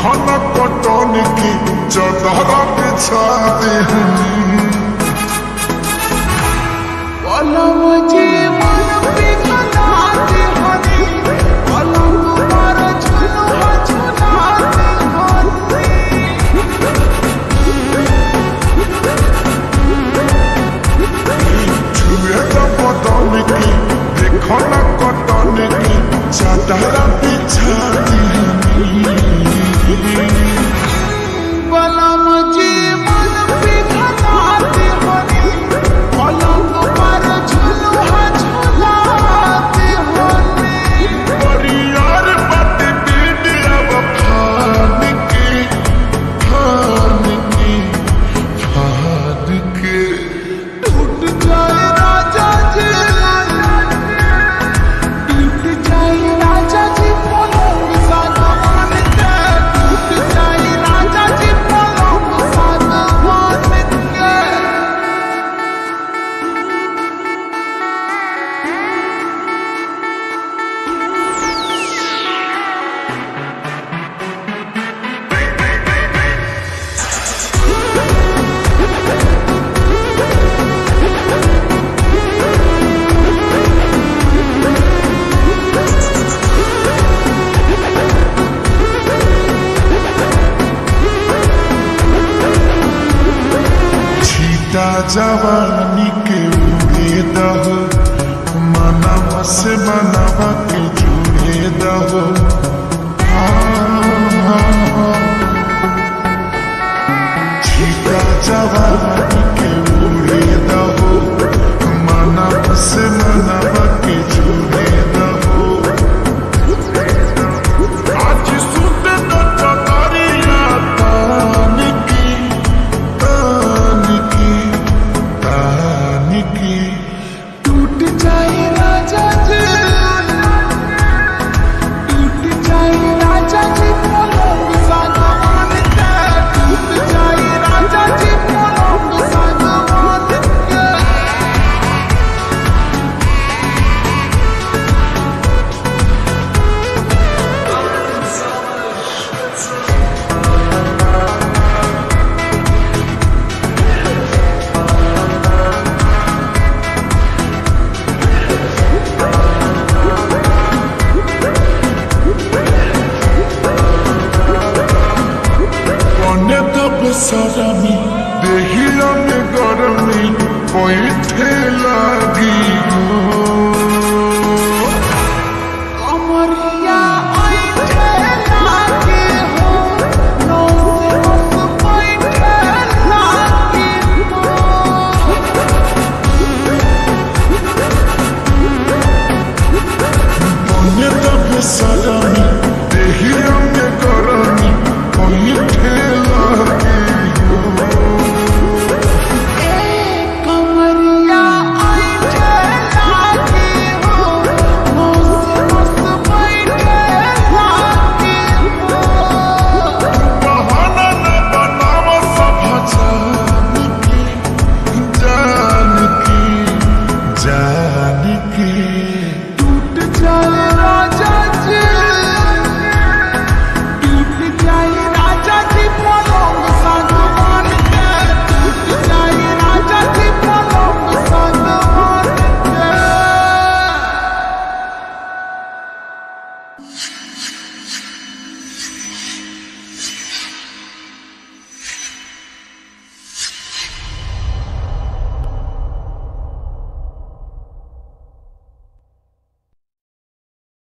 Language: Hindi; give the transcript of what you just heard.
घन कटन की चदर बिछा दे जी सीता जवानी के उड़े दहो मनवा से बनवा के जुड़े दहो আমি দেখিলাম গরমে পয়েছে লাগি গো।